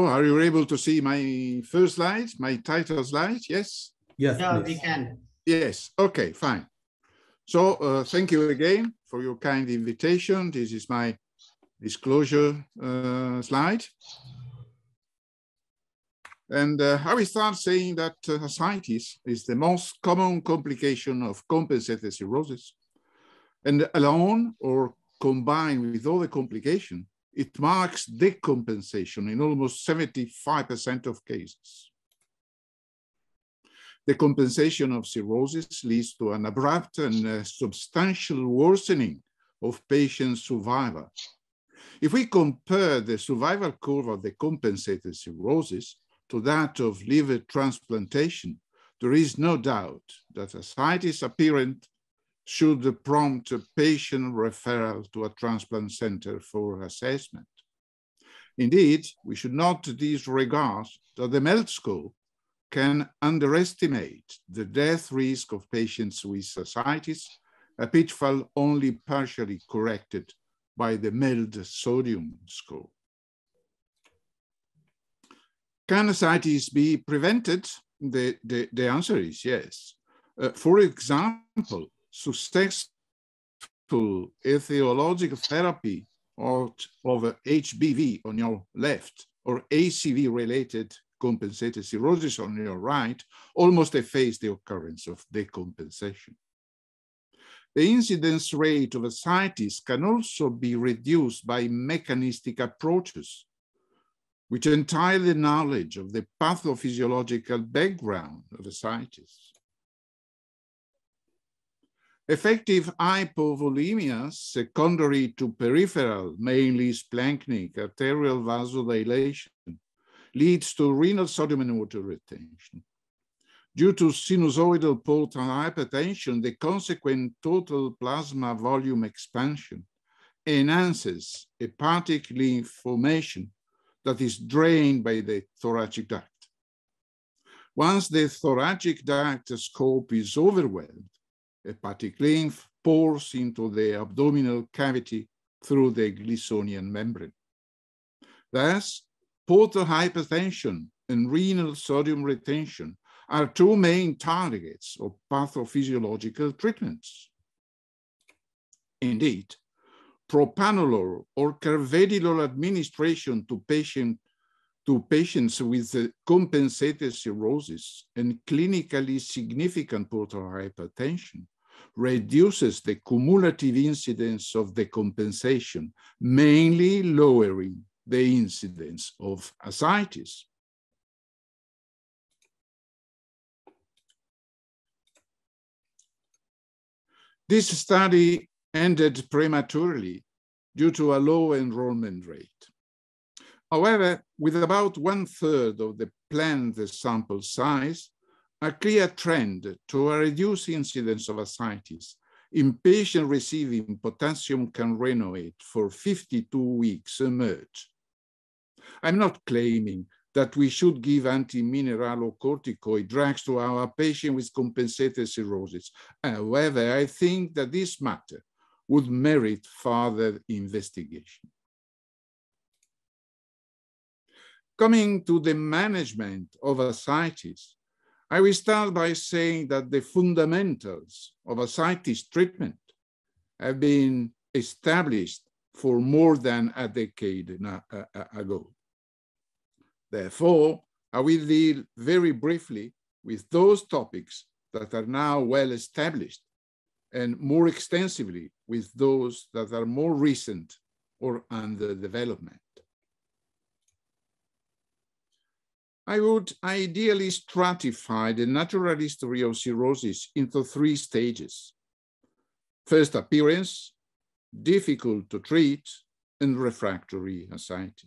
are you able to see my first slide, my title slide? Yes? Yes, Yeah, please. we can. Yes, okay, fine. So uh, thank you again for your kind invitation. This is my disclosure uh, slide. And uh, I will start saying that uh, ascites is the most common complication of compensated cirrhosis. And alone or combined with other complications, it marks decompensation in almost 75% of cases. The compensation of cirrhosis leads to an abrupt and uh, substantial worsening of patient survival. If we compare the survival curve of the compensated cirrhosis to that of liver transplantation, there is no doubt that ascites apparent should prompt a patient referral to a transplant center for assessment. Indeed, we should not disregard that the MELD score can underestimate the death risk of patients with ascites, a pitfall only partially corrected by the MELD sodium score. Can ascites be prevented? The, the, the answer is yes. Uh, for example, successful etiological therapy of, of HBV on your left or HCV related compensated cirrhosis on your right almost efface the occurrence of decompensation. The incidence rate of ascites can also be reduced by mechanistic approaches, which entail the knowledge of the pathophysiological background of ascites. Effective hypovolemia secondary to peripheral, mainly splanchnic arterial vasodilation, leads to renal sodium and water retention. Due to sinusoidal portal hypertension, the consequent total plasma volume expansion enhances hepatic lymph formation that is drained by the thoracic duct. Once the thoracic duct scope is overwhelmed, hepatic lymph pours into the abdominal cavity through the Glissonian membrane. Thus, portal hypertension and renal sodium retention are two main targets of pathophysiological treatments. Indeed, propranolol or carvedilol administration to, patient, to patients with compensated cirrhosis and clinically significant portal hypertension reduces the cumulative incidence of the compensation, mainly lowering the incidence of ascites. This study ended prematurely due to a low enrollment rate. However, with about one third of the planned sample size, a clear trend to a reduced incidence of ascites in patients receiving potassium canrenoate for 52 weeks emerged. I'm not claiming that we should give anti-mineralocorticoid drugs to our patient with compensated cirrhosis. However, I think that this matter would merit further investigation. Coming to the management of ascites, I will start by saying that the fundamentals of ascites treatment have been established for more than a decade ago. Therefore, I will deal very briefly with those topics that are now well established and more extensively with those that are more recent or under development. I would ideally stratify the natural history of cirrhosis into three stages. First appearance, difficult to treat, and refractory ascites.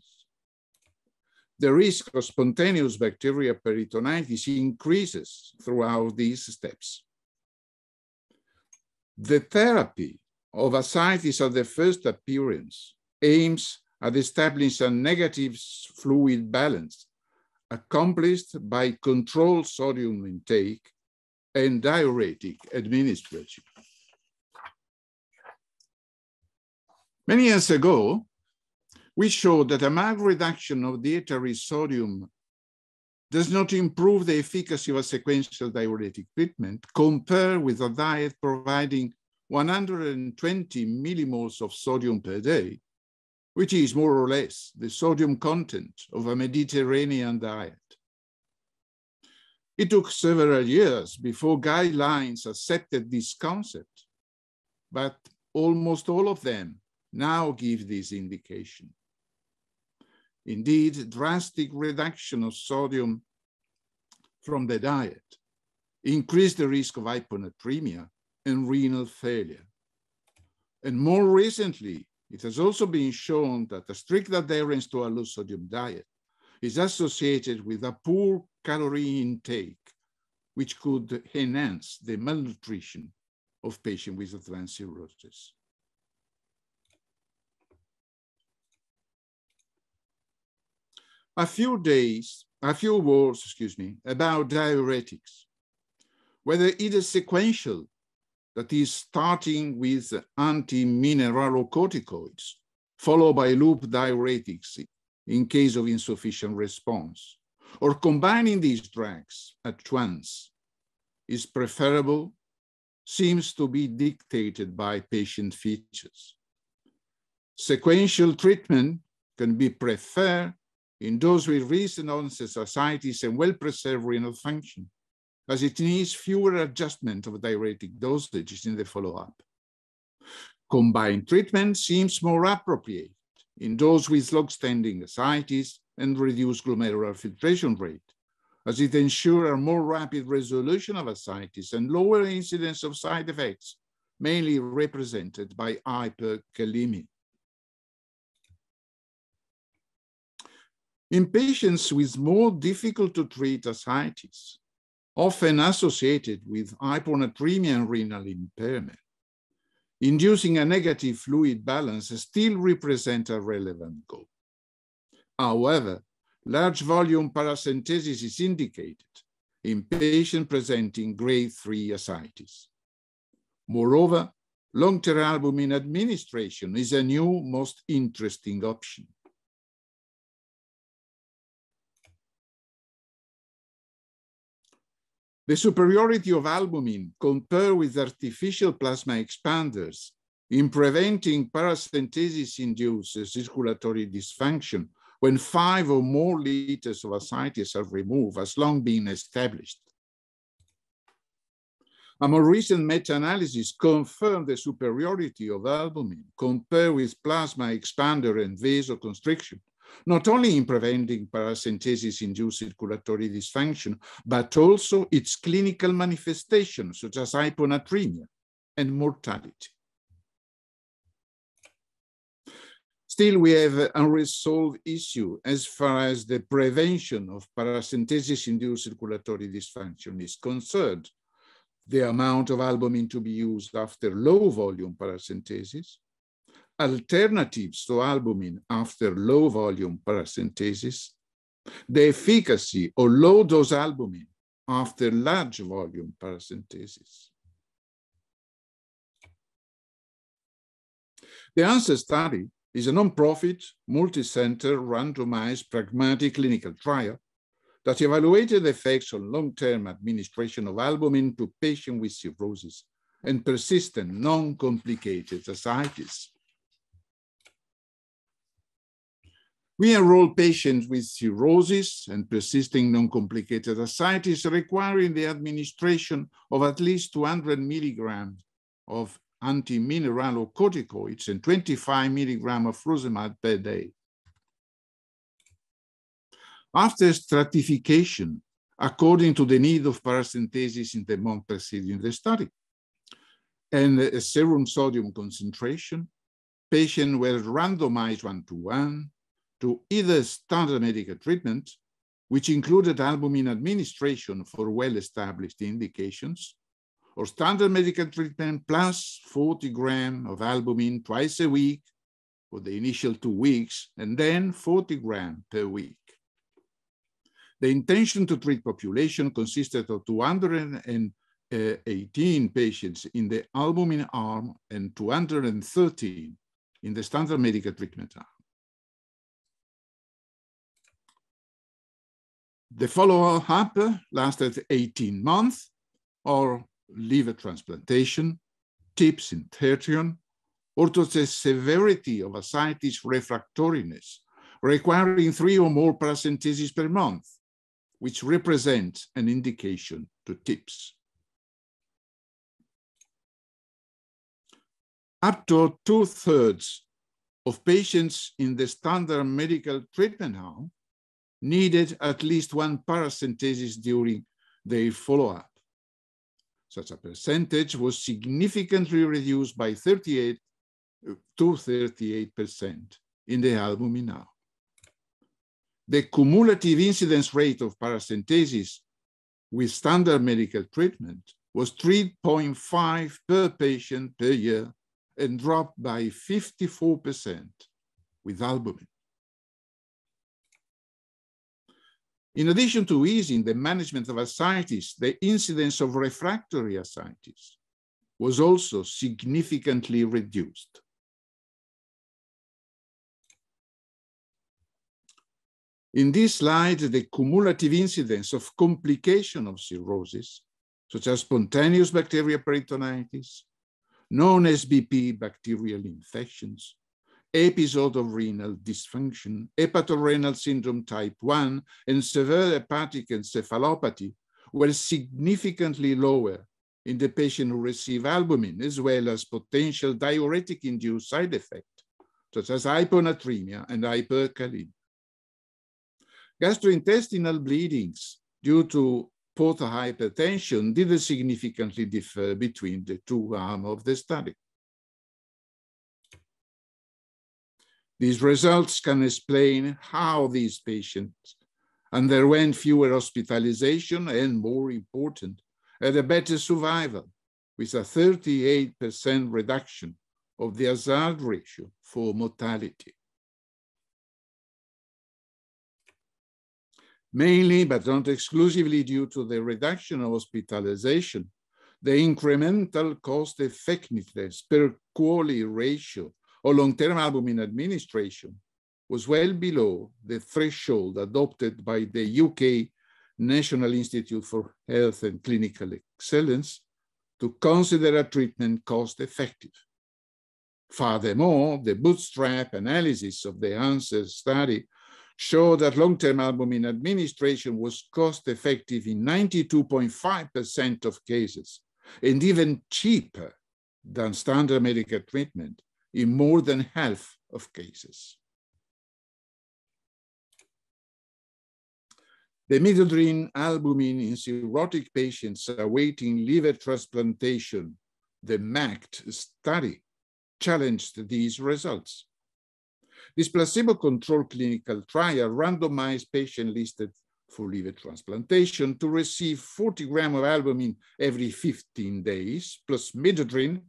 The risk of spontaneous bacterial peritonitis increases throughout these steps. The therapy of ascites at the first appearance aims at establishing a negative fluid balance accomplished by controlled sodium intake and diuretic administration. Many years ago, we showed that a mild reduction of dietary sodium does not improve the efficacy of a sequential diuretic treatment compared with a diet providing 120 millimoles of sodium per day, which is more or less the sodium content of a Mediterranean diet. It took several years before guidelines accepted this concept, but almost all of them now give this indication. Indeed, drastic reduction of sodium from the diet increase the risk of hyponatremia and renal failure. And more recently, it has also been shown that a strict adherence to a low sodium diet is associated with a poor calorie intake, which could enhance the malnutrition of patients with advanced cirrhosis. A few days, a few words, excuse me, about diuretics. Whether it is sequential, that is starting with anti-mineralocorticoids, followed by loop diuretics in case of insufficient response, or combining these drugs at once is preferable, seems to be dictated by patient features. Sequential treatment can be preferred in those with recent onset ascites and well-preserved renal function, as it needs fewer adjustment of diuretic dosages in the follow-up. Combined treatment seems more appropriate in those with long-standing ascites and reduced glomerular filtration rate, as it ensures a more rapid resolution of ascites and lower incidence of side effects, mainly represented by hyperkalemia. In patients with more difficult to treat ascites, often associated with hyponatremia renal impairment, inducing a negative fluid balance still represent a relevant goal. However, large volume paracentesis is indicated in patients presenting grade 3 ascites. Moreover, long-term albumin administration is a new most interesting option. The superiority of albumin compared with artificial plasma expanders in preventing paracentesis-induced circulatory dysfunction when five or more liters of ascites are removed has long been established. A more recent meta-analysis confirmed the superiority of albumin compared with plasma expander and vasoconstriction not only in preventing paracentesis-induced circulatory dysfunction, but also its clinical manifestations, such as hyponatremia and mortality. Still, we have unresolved issue as far as the prevention of paracentesis-induced circulatory dysfunction is concerned. The amount of albumin to be used after low volume paracentesis, alternatives to albumin after low volume paracentesis, the efficacy of low dose albumin after large volume paracentesis. The ANSWER study is a non-profit, multi-center, randomized, pragmatic clinical trial that evaluated the effects on long-term administration of albumin to patients with cirrhosis and persistent non-complicated ascites. We enroll patients with cirrhosis and persisting non-complicated ascites requiring the administration of at least 200 milligrams of anti-mineralocorticoids and 25 milligrams of furosemide per day. After stratification, according to the need of paracentesis in the month preceding the study, and a serum sodium concentration, patients were randomized one-to-one to either standard medical treatment, which included albumin administration for well-established indications, or standard medical treatment plus 40 gram of albumin twice a week for the initial two weeks, and then 40 gram per week. The intention to treat population consisted of 218 patients in the albumin arm and 213 in the standard medical treatment arm. The follow-up lasted 18 months or liver transplantation, TIPS insertion, or to the severity of ascites refractoriness, requiring three or more paracentesis per month, which represents an indication to tips. Up to two-thirds of patients in the standard medical treatment arm needed at least one paracentesis during their follow-up. Such a percentage was significantly reduced by 38 to 38% in the albumin arm. The cumulative incidence rate of paracentesis with standard medical treatment was 3.5 per patient per year and dropped by 54% with albumin. In addition to easing the management of ascites, the incidence of refractory ascites was also significantly reduced. In this slide, the cumulative incidence of complication of cirrhosis, such as spontaneous bacterial peritonitis, non-SBP bacterial infections, episode of renal dysfunction, hepatorenal syndrome type 1, and severe hepatic encephalopathy were significantly lower in the patient who received albumin, as well as potential diuretic-induced side effects, such as hyponatremia and hyperkalemia. Gastrointestinal bleedings due to portal hypertension didn't significantly differ between the two arms of the study. These results can explain how these patients underwent fewer hospitalization and more important, had a better survival with a 38% reduction of the hazard ratio for mortality. Mainly, but not exclusively due to the reduction of hospitalization, the incremental cost effectiveness per QALY ratio or long-term albumin administration was well below the threshold adopted by the UK National Institute for Health and Clinical Excellence to consider a treatment cost effective. Furthermore, the bootstrap analysis of the ANSWER study showed that long-term albumin administration was cost effective in 92.5% of cases and even cheaper than standard medical treatment in more than half of cases. The midodrine albumin in cirrhotic patients awaiting liver transplantation, the MACHT study, challenged these results. This placebo-controlled clinical trial randomized patients listed for liver transplantation to receive 40 grams of albumin every 15 days, plus midodrine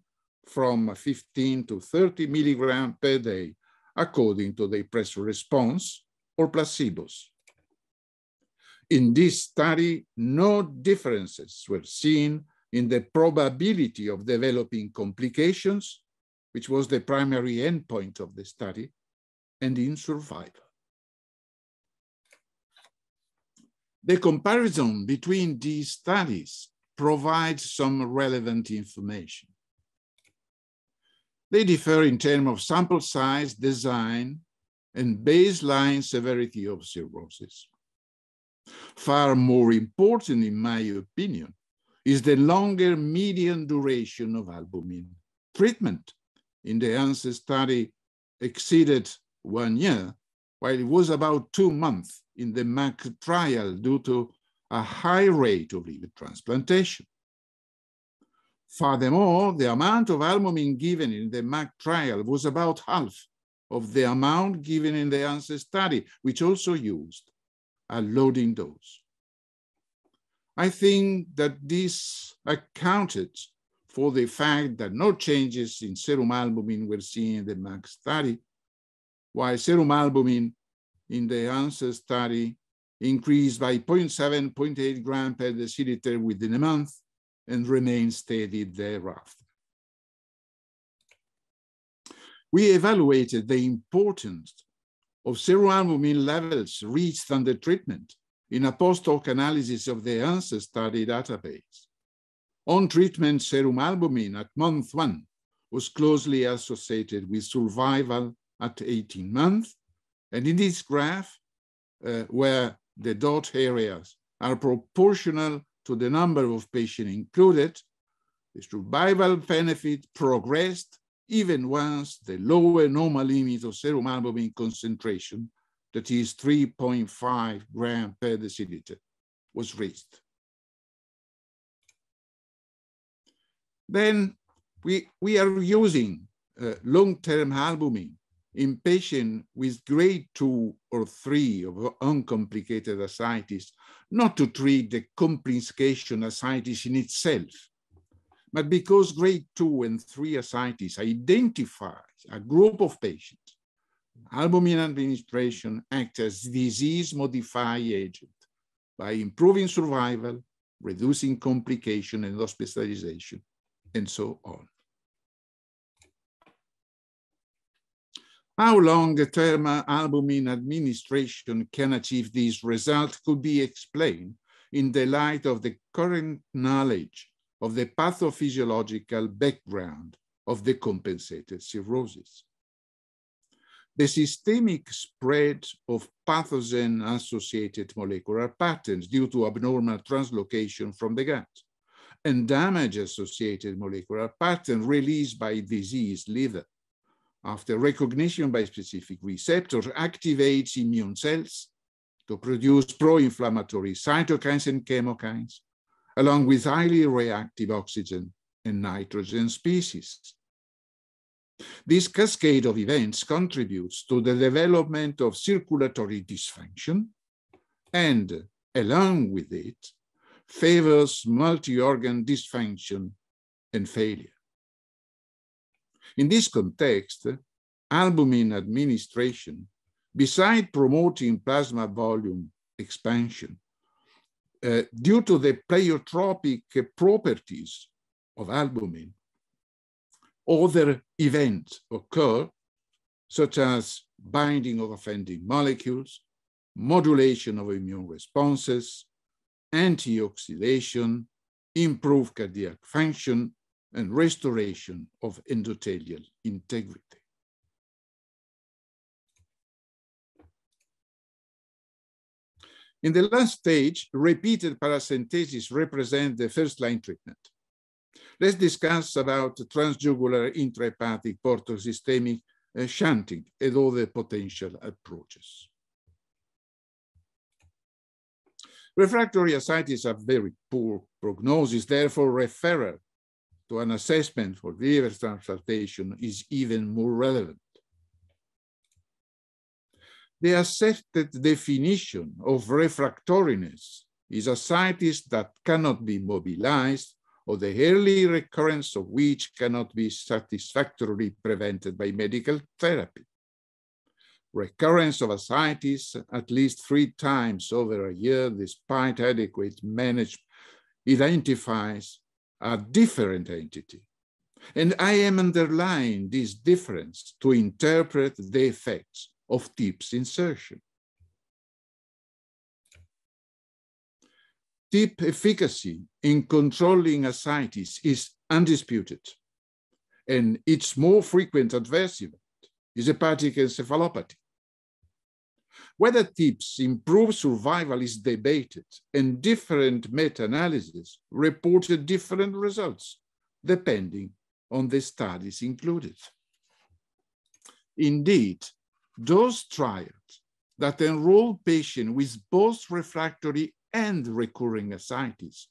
from 15 to 30 milligrams per day, according to the pressure response or placebos. In this study, no differences were seen in the probability of developing complications, which was the primary endpoint of the study, and in survival. The comparison between these studies provides some relevant information. They differ in terms of sample size, design, and baseline severity of cirrhosis. Far more important, in my opinion, is the longer median duration of albumin treatment. In the ANSWER study exceeded one year, while it was about two months in the MACHT trial due to a high rate of liver transplantation. Furthermore, the amount of albumin given in the MACHT trial was about half of the amount given in the ANSWER study, which also used a loading dose. I think that this accounted for the fact that no changes in serum albumin were seen in the MACHT study, while serum albumin in the ANSWER study increased by 0.7, 0.8 gram per deciliter within a month and remained steady thereafter. We evaluated the importance of serum albumin levels reached under treatment in a post-hoc analysis of the ANSWER study database. On-treatment serum albumin at month one was closely associated with survival at 18 months. And in this graph, uh, where the dot areas are proportional to the number of patients included, the survival benefit progressed even once the lower normal limit of serum albumin concentration, that is 3.5 gram per deciliter, was reached. Then we, we are using uh, long-term albumin in patients with grade two or three of uncomplicated ascites, not to treat the complication ascites in itself, but because grade two and three ascites identifies a group of patients, albumin administration acts as disease-modifying agent by improving survival, reducing complication and hospitalization, and so on. How long-term albumin administration can achieve these results could be explained in the light of the current knowledge of the pathophysiological background of the compensated cirrhosis. The systemic spread of pathogen-associated molecular patterns due to abnormal translocation from the gut and damage-associated molecular pattern released by diseased liver after recognition by specific receptors, activates immune cells to produce pro-inflammatory cytokines and chemokines, along with highly reactive oxygen and nitrogen species. This cascade of events contributes to the development of circulatory dysfunction and, along with it, favors multi-organ dysfunction and failure. In this context, albumin administration, beside promoting plasma volume expansion, uh, due to the pleiotropic properties of albumin, other events occur, such as binding of offending molecules, modulation of immune responses, antioxidation, improved cardiac function, and restoration of endothelial integrity. In the last stage, repeated paracentesis represent the first-line treatment. Let's discuss about transjugular intrahepatic portosystemic uh, shunting and other potential approaches. Refractory ascites have very poor prognosis, therefore referral to an assessment for liver transplantation is even more relevant. The accepted definition of refractoriness is a ascites that cannot be mobilized or the early recurrence of which cannot be satisfactorily prevented by medical therapy. Recurrence of ascites at least three times over a year despite adequate management identifies a different entity. And I am underlying this difference to interpret the effects of TIPS insertion. TIP efficacy in controlling ascites is undisputed, and its more frequent adverse event is hepatic encephalopathy. Whether TIPS improve survival is debated, and different meta-analyses reported different results, depending on the studies included. Indeed, those trials that enroll patients with both refractory and recurring ascites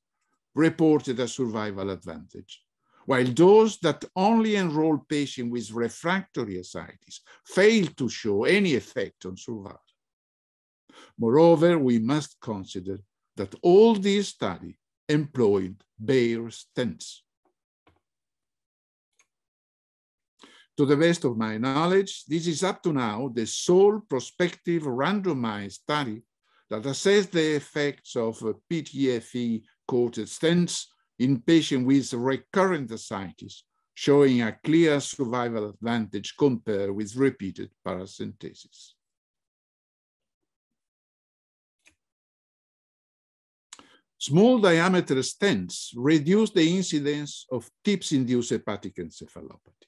reported a survival advantage, while those that only enroll patients with refractory ascites failed to show any effect on survival. Moreover, we must consider that all these studies employed bare stents. To the best of my knowledge, this is up to now the sole prospective randomized study that assessed the effects of PTFE-coated stents in patients with recurrent ascites, showing a clear survival advantage compared with repeated paracentesis. Small diameter stents reduce the incidence of TIPS-induced hepatic encephalopathy.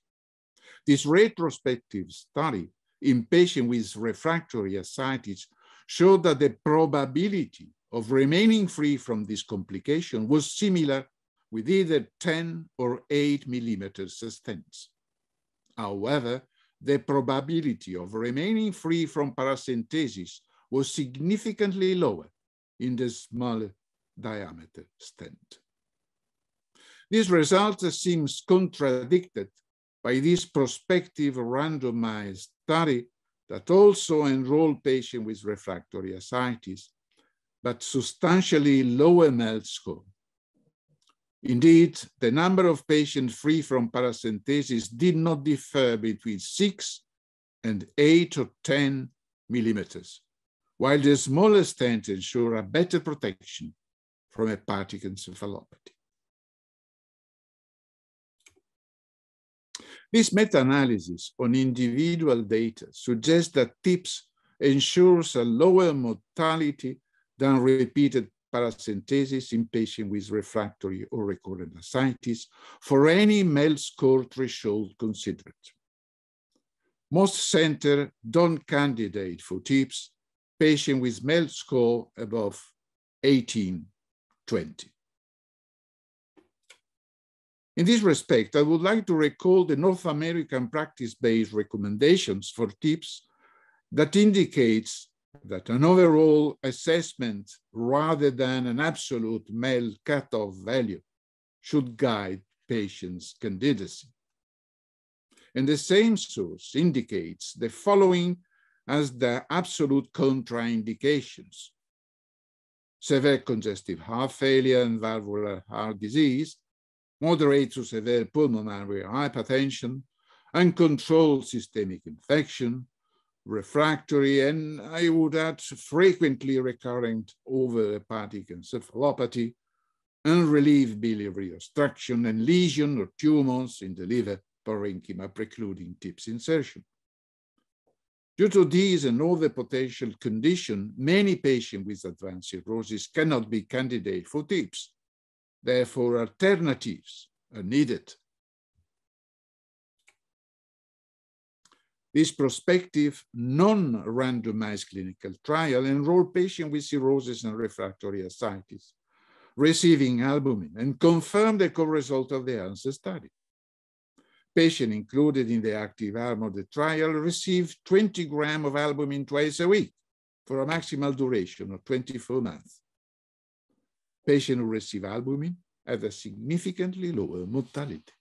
This retrospective study in patients with refractory ascites showed that the probability of remaining free from this complication was similar with either 10 or 8 millimeters stents. However, the probability of remaining free from paracentesis was significantly lower in the smaller diameter stent. This result seems contradicted by this prospective randomized study that also enrolled patients with refractory ascites, but substantially lower MELD score. Indeed, the number of patients free from paracentesis did not differ between six and eight or 10 millimeters, while the smallest stent ensure a better protection from hepatic encephalopathy. This meta-analysis on individual data suggests that TIPS ensures a lower mortality than repeated paracentesis in patients with refractory or recurrent ascites for any MELD score threshold considered. Most centers don't candidate for TIPS patients with MELD score above 18, 20. In this respect, I would like to recall the North American practice-based recommendations for TIPS that indicates that an overall assessment rather than an absolute MELD cutoff value should guide patients' candidacy. And the same source indicates the following as the absolute contraindications. Severe congestive heart failure and valvular heart disease, moderate to severe pulmonary hypertension, uncontrolled systemic infection, refractory, and I would add frequently recurrent overt hepatic encephalopathy, unrelieved biliary obstruction, and lesion or tumors in the liver parenchyma precluding TIPS insertion. Due to these and other potential conditions, many patients with advanced cirrhosis cannot be candidate for TIPS. Therefore, alternatives are needed This prospective non-randomized clinical trial enrolled patients with cirrhosis and refractory ascites, receiving albumin and confirmed the co-result of the ANSWER study. Patients included in the active arm of the trial received 20 grams of albumin twice a week for a maximal duration of 24 months. Patients who receive albumin have a significantly lower mortality.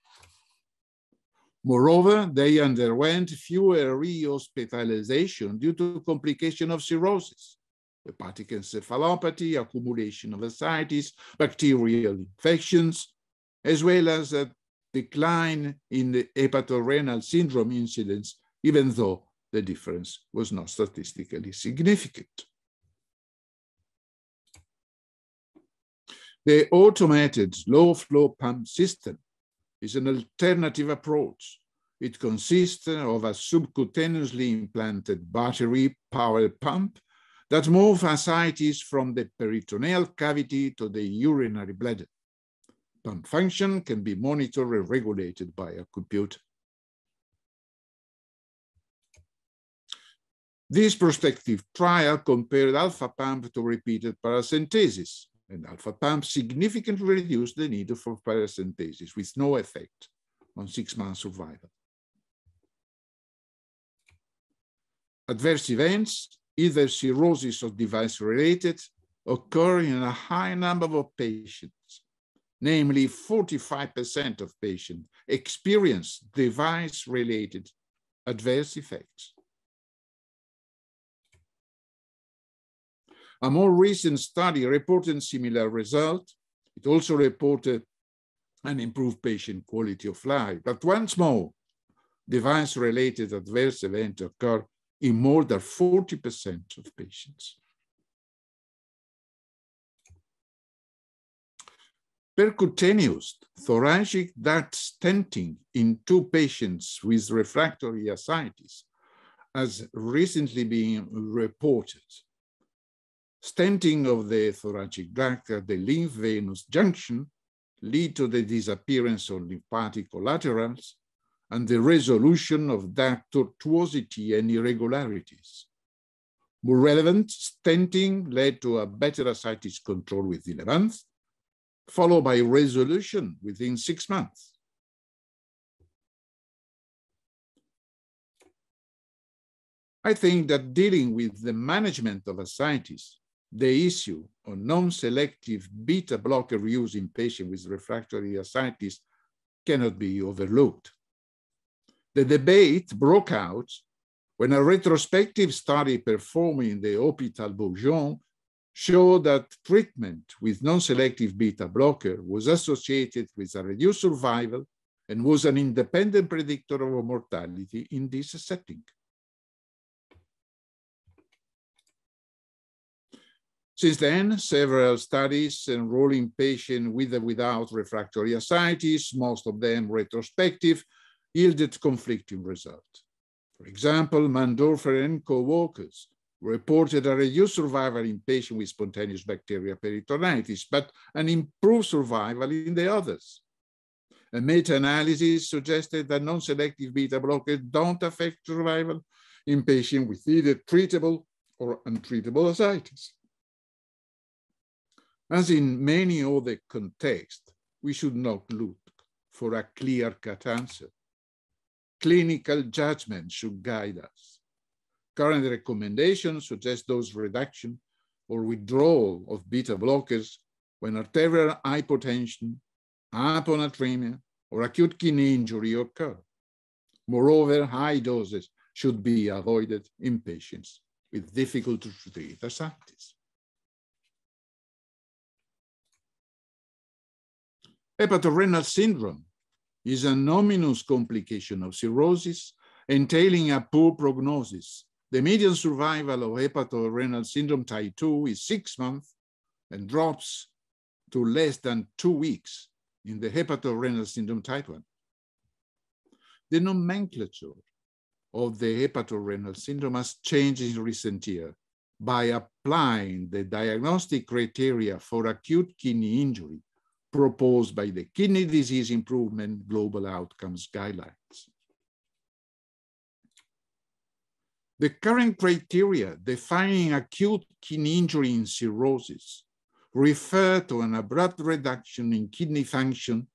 Moreover, they underwent fewer rehospitalization due to complication of cirrhosis, hepatic encephalopathy, accumulation of ascites, bacterial infections, as well as a decline in the hepatorenal syndrome incidence, even though the difference was not statistically significant. The automated low flow pump system is an alternative approach. It consists of a subcutaneously implanted battery-powered pump that moves ascites from the peritoneal cavity to the urinary bladder. Pump function can be monitored and regulated by a computer. This prospective trial compared alfapump to repeated paracentesis and alfapump significantly reduced the need for paracentesis with no effect on six-month survival. Adverse events, either cirrhosis or device-related, occur in a high number of patients. Namely, 45% of patients experience device-related adverse effects. A more recent study reported similar result. It also reported an improved patient quality of life. But once more, device-related adverse events occur in more than 40% of patients. Percutaneous thoracic duct stenting in two patients with refractory ascites has recently been reported stenting of the thoracic duct at the lymph venous junction lead to the disappearance of lymphatic collaterals and the resolution of duct tortuosity and irregularities. More relevant, stenting led to a better ascites control within a followed by resolution within six months. I think that dealing with the management of ascites, the issue of non-selective beta blocker use in patients with refractory ascites cannot be overlooked. The debate broke out when a retrospective study performed in the Hôpital Beaujon showed that treatment with non-selective beta blocker was associated with a reduced survival and was an independent predictor of mortality in this setting. Since then, several studies enrolling patients with or without refractory ascites, most of them retrospective, yielded conflicting results. For example, Mandorfer and co-workers reported a reduced survival in patients with spontaneous bacterial peritonitis, but an improved survival in the others. A meta-analysis suggested that non-selective beta blockers don't affect survival in patients with either treatable or untreatable ascites. As in many other contexts, we should not look for a clear-cut answer. Clinical judgment should guide us. Current recommendations suggest dose reduction or withdrawal of beta blockers when arterial hypotension, hyponatremia, or acute kidney injury occur. Moreover, high doses should be avoided in patients with difficult to treat ascites. Hepatorenal syndrome is an ominous complication of cirrhosis entailing a poor prognosis. The median survival of hepatorenal syndrome type 2 is six months and drops to less than two weeks in the hepatorenal syndrome type 1. The nomenclature of the hepatorenal syndrome has changed in recent years by applying the diagnostic criteria for acute kidney injury proposed by the Kidney Disease Improvement Global Outcomes Guidelines. The current criteria defining acute kidney injury in cirrhosis refer to an abrupt reduction in kidney function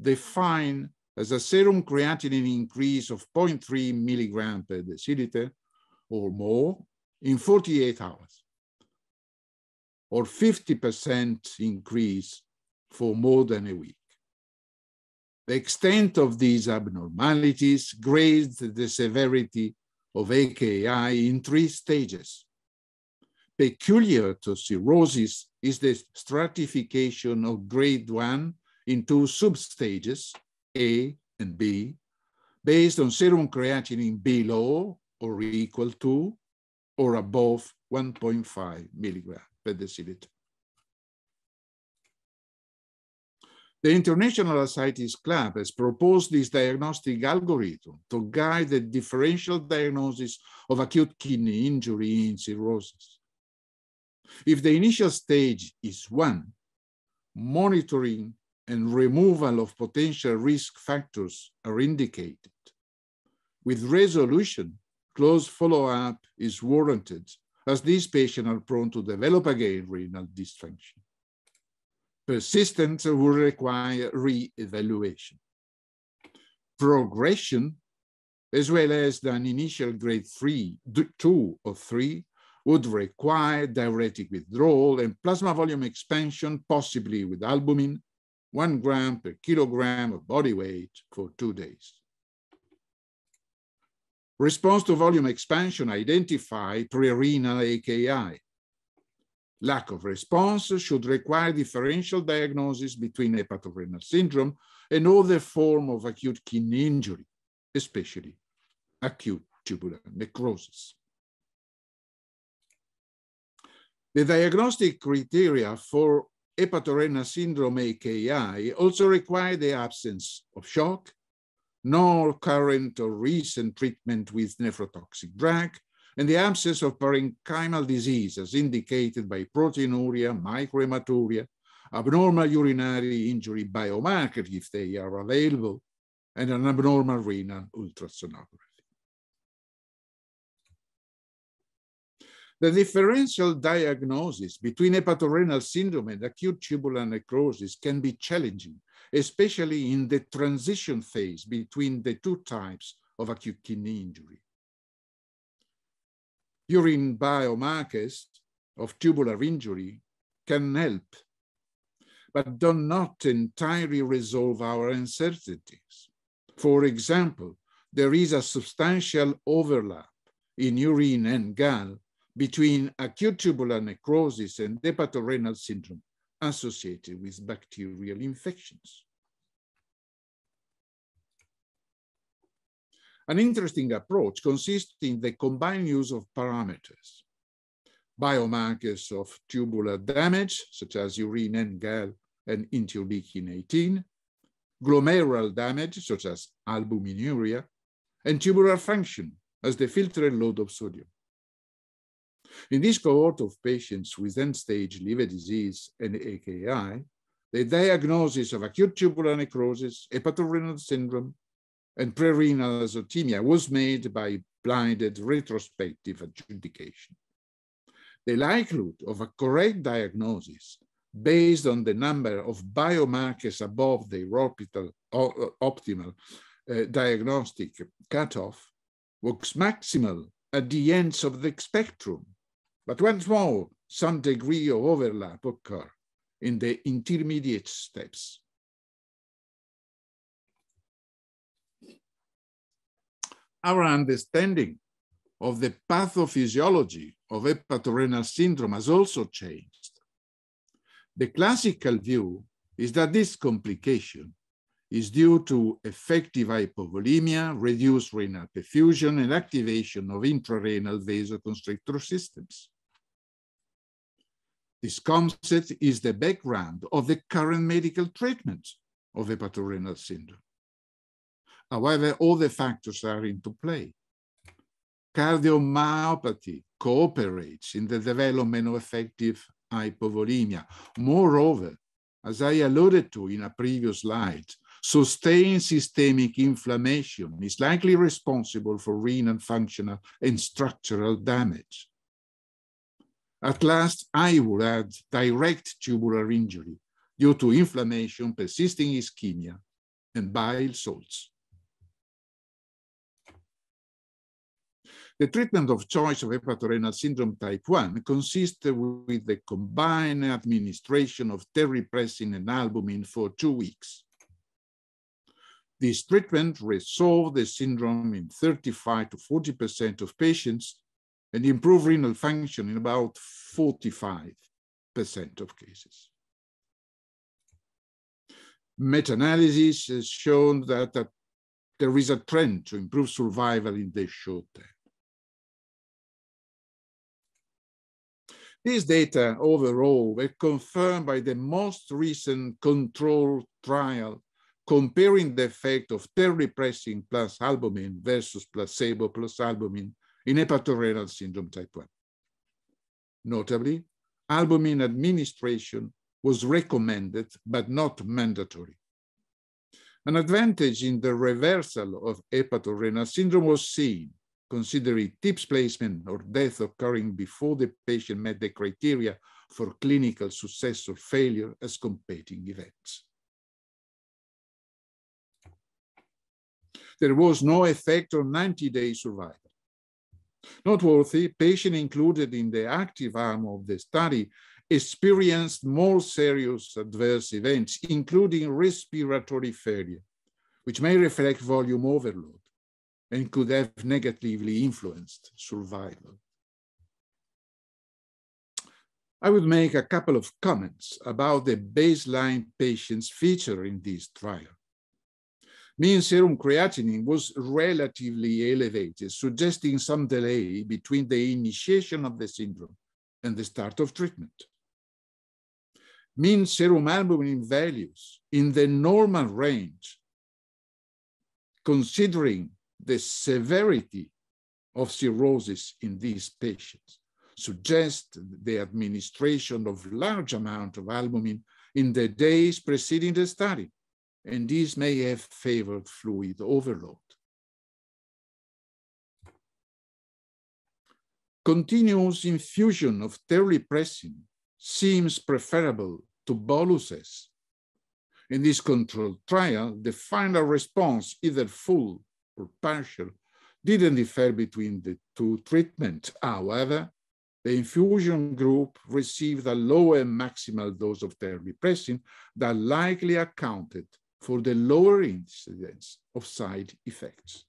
defined as a serum creatinine increase of 0.3 milligram per deciliter or more in 48 hours, or 50% increase for more than a week. The extent of these abnormalities grades the severity of AKI in three stages. Peculiar to cirrhosis is the stratification of grade one in two substages, A and B, based on serum creatinine below or equal to or above 1.5 milligram per deciliter. The International Ascites Club has proposed this diagnostic algorithm to guide the differential diagnosis of acute kidney injury in cirrhosis. If the initial stage is one, monitoring and removal of potential risk factors are indicated. With resolution, close follow-up is warranted as these patients are prone to develop again renal dysfunction persistence will require re-evaluation. Progression, as well as an initial grade three, two or three, would require diuretic withdrawal and plasma volume expansion, possibly with albumin, one gram per kilogram of body weight for two days. Response to volume expansion identify pre-renal AKI, Lack of response should require differential diagnosis between hepatorenal syndrome and other form of acute kidney injury, especially acute tubular necrosis. The diagnostic criteria for hepatorenal syndrome AKI also require the absence of shock, no current or recent treatment with nephrotoxic drug, and the absence of parenchymal disease as indicated by proteinuria, microhematuria, abnormal urinary injury biomarkers if they are available, and an abnormal renal ultrasonography. The differential diagnosis between hepatorenal syndrome and acute tubular necrosis can be challenging, especially in the transition phase between the two types of acute kidney injury. Urine biomarkers of tubular injury can help, but do not entirely resolve our uncertainties. For example, there is a substantial overlap in urine NGAL between acute tubular necrosis and hepatorenal syndrome associated with bacterial infections. An interesting approach consists in the combined use of parameters, biomarkers of tubular damage, such as urine NGAL and interleukin 18, glomerular damage, such as albuminuria, and tubular function, as the filtered load of sodium. In this cohort of patients with end-stage liver disease and AKI, the diagnosis of acute tubular necrosis, hepatorenal syndrome, and prerenal azotemia was made by blinded retrospective adjudication. The likelihood of a correct diagnosis based on the number of biomarkers above the optimal, optimal uh, diagnostic cutoff was maximal at the ends of the spectrum but once more, some degree of overlap occur in the intermediate steps. Our understanding of the pathophysiology of hepatorenal syndrome has also changed. The classical view is that this complication is due to effective hypovolemia, reduced renal perfusion, and activation of intrarenal vasoconstrictor systems. This concept is the background of the current medical treatment of hepatorenal syndrome. However, all the factors are into play. Cardiomyopathy cooperates in the development of effective hypovolemia. Moreover, as I alluded to in a previous slide, sustained systemic inflammation is likely responsible for renal functional and structural damage. At last, I would add direct tubular injury due to inflammation, persisting ischemia, and bile salts. The treatment of choice of hepatorenal syndrome type 1 consists with the combined administration of terlipressin and albumin for two weeks. This treatment resolved the syndrome in 35 to 40% of patients and improve renal function in about 45% of cases. Meta-analysis has shown that, that there is a trend to improve survival in the short term. These data overall were confirmed by the most recent control trial comparing the effect of terlipressin plus albumin versus placebo plus albumin in hepatorenal syndrome type 1. Notably, albumin administration was recommended but not mandatory. An advantage in the reversal of hepatorenal syndrome was seen, considering TIPS placement or death occurring before the patient met the criteria for clinical success or failure as competing events. There was no effect on 90-day survival. Noteworthy, patients included in the active arm of the study experienced more serious adverse events, including respiratory failure, which may reflect volume overload and could have negatively influenced survival. I would make a couple of comments about the baseline patients featured in this trial mean serum creatinine was relatively elevated, suggesting some delay between the initiation of the syndrome and the start of treatment. Mean serum albumin values in the normal range, considering the severity of cirrhosis in these patients suggest the administration of large amount of albumin in the days preceding the study, and this may have favored fluid overload. Continuous infusion of terlipressin seems preferable to boluses. In this controlled trial, the final response, either full or partial, didn't differ between the two treatments. However, the infusion group received a lower maximal dose of terlipressin that likely accounted for the lower incidence of side effects.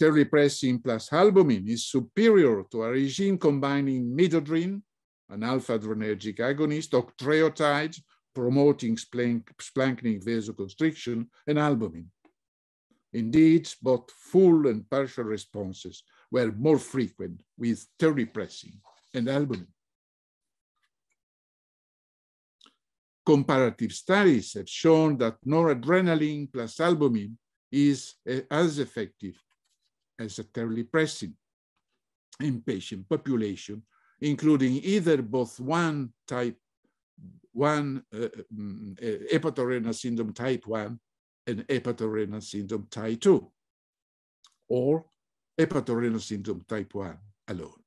Terlipressin plus albumin is superior to a regime combining midodrine, an alpha-adrenergic agonist, octreotide, promoting splanchnic vasoconstriction, and albumin. Indeed, both full and partial responses were more frequent with terlipressin and albumin. Comparative studies have shown that noradrenaline plus albumin is eh, as effective as a terlipressin in patient population, including either both one type, one uh, um, uh, hepatorenal syndrome type 1 and hepatorenal syndrome type 2, or hepatorenal syndrome type 1 alone.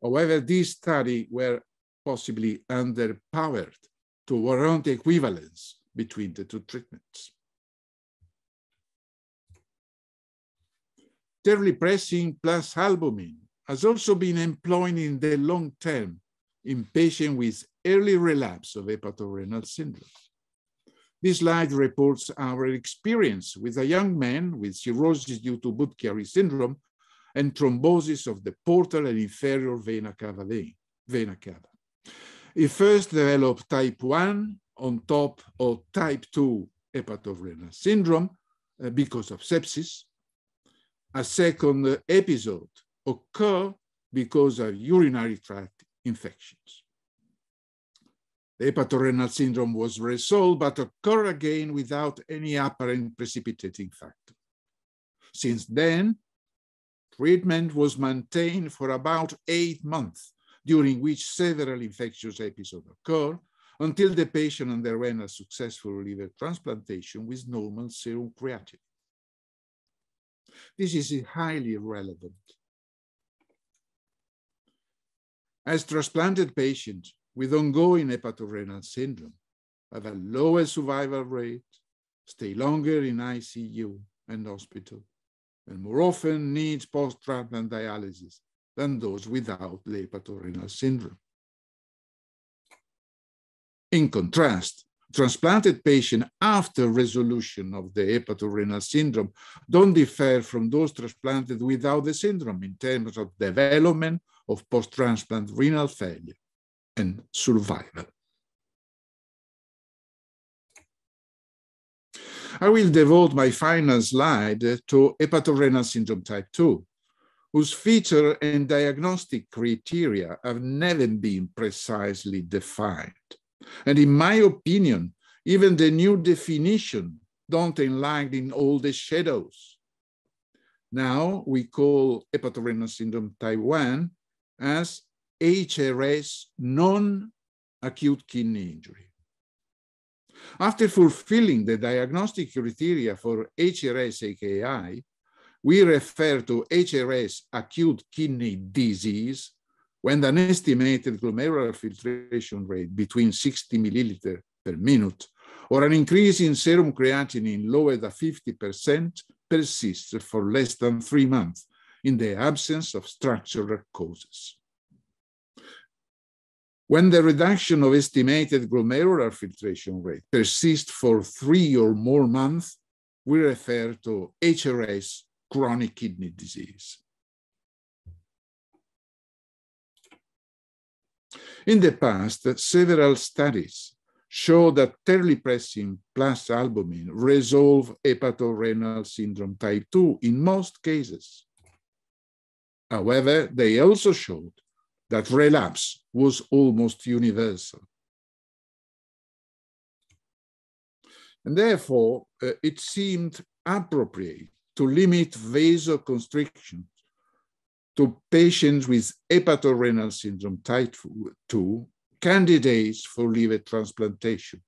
However, these studies were possibly underpowered to warrant equivalence between the two treatments. Terlipressin plus albumin has also been employed in the long term in patients with early relapse of hepatorenal syndrome. This slide reports our experience with a young man with cirrhosis due to Budd-Chiari syndrome and thrombosis of the portal and inferior vena cava vein, vena cava. He first developed type 1 on top of type 2 hepatorenal syndrome uh, because of sepsis. A second episode occurred because of urinary tract infections. The hepatorenal syndrome was resolved, but occurred again without any apparent precipitating factor. Since then, treatment was maintained for about eight months, during which several infectious episodes occurred, until the patient underwent a successful liver transplantation with normal serum creatinine. This is highly relevant. As transplanted patients, with ongoing hepatorenal syndrome have a lower survival rate, stay longer in ICU and hospital, and more often need post-transplant dialysis than those without the hepatorenal syndrome. In contrast, transplanted patients after resolution of the hepatorenal syndrome don't differ from those transplanted without the syndrome in terms of development of post-transplant renal failure and survival. I will devote my final slide to hepatorenal syndrome type 2, whose feature and diagnostic criteria have never been precisely defined. And in my opinion, even the new definition don't enlighten all the shadows. Now we call hepatorenal syndrome type 1 as HRS non-acute kidney injury. After fulfilling the diagnostic criteria for HRS-AKI, we refer to HRS acute kidney disease when an estimated glomerular filtration rate between 60 milliliter per minute or an increase in serum creatinine lower than 50% persists for less than three months in the absence of structural causes. When the reduction of estimated glomerular filtration rate persists for three or more months, we refer to HRS chronic kidney disease. In the past, several studies show that terlipressin plus albumin resolve hepatorenal syndrome type 2 in most cases. However, they also showed that relapse was almost universal. And therefore, uh, it seemed appropriate to limit vasoconstriction to patients with hepatorenal syndrome type 2, candidates for liver transplantation,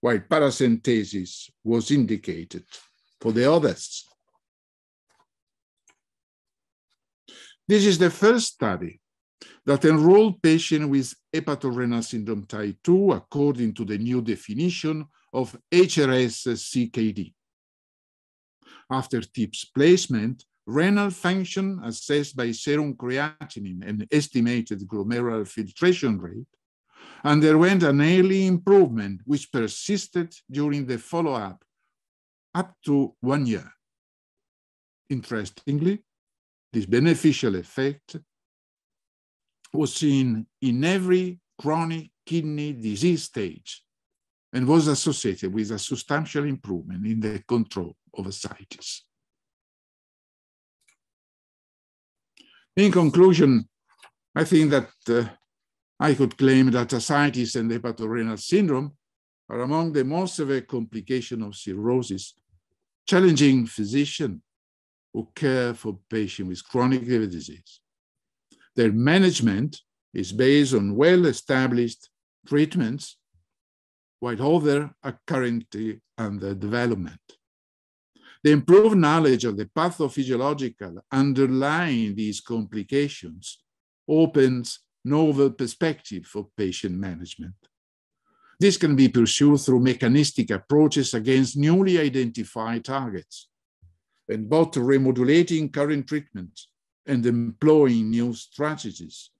while paracentesis was indicated for the others. This is the first study that enrolled patients with hepatorenal syndrome type 2 according to the new definition of HRS-CKD. After TIPS placement, renal function assessed by serum creatinine and estimated glomerular filtration rate underwent an early improvement which persisted during the follow-up up to one year. Interestingly, this beneficial effect was seen in every chronic kidney disease stage and was associated with a substantial improvement in the control of ascites. In conclusion, I think that uh, I could claim that ascites and hepatorenal syndrome are among the most severe complications of cirrhosis, challenging physicians who care for patients with chronic liver disease. Their management is based on well-established treatments, while others are currently under development. The improved knowledge of the pathophysiological underlying these complications opens novel perspective for patient management. This can be pursued through mechanistic approaches against newly identified targets, and both remodulating current treatments and employing new strategies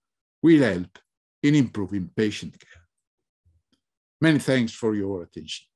will help in improving patient care. Many thanks for your attention.